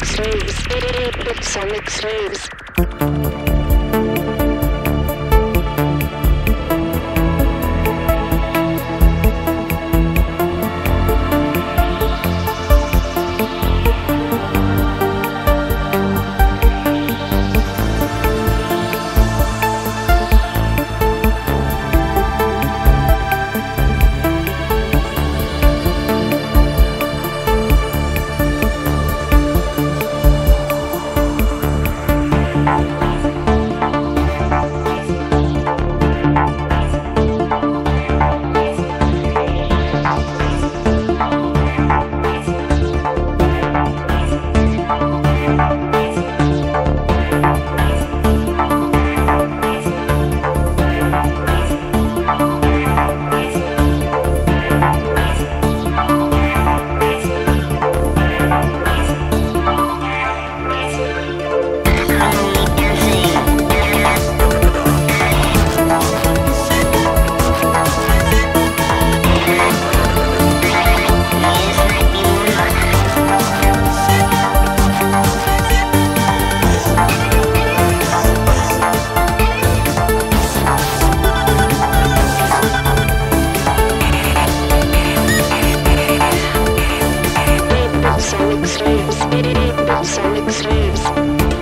X-rays. Pixel X-rays. Balsamic Slaves. Balsamic Slaves.